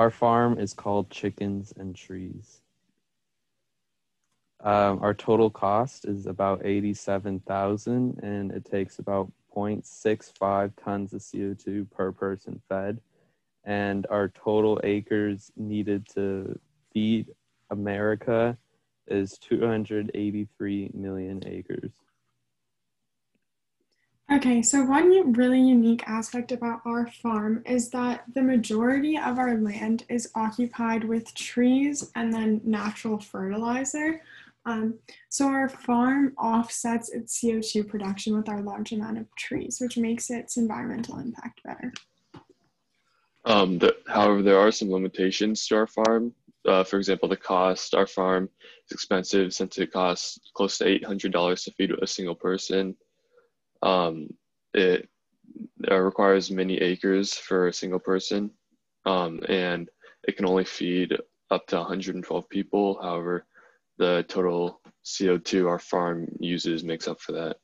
Our farm is called Chickens and Trees. Um, our total cost is about 87,000 and it takes about 0.65 tons of CO2 per person fed. And our total acres needed to feed America is 283 million acres. Okay, so one really unique aspect about our farm is that the majority of our land is occupied with trees and then natural fertilizer. Um, so our farm offsets its CO2 production with our large amount of trees, which makes its environmental impact better. Um, the, however, there are some limitations to our farm. Uh, for example, the cost. Our farm is expensive since it costs close to $800 to feed a single person. Um, it uh, requires many acres for a single person, um, and it can only feed up to 112 people. However, the total CO2 our farm uses makes up for that.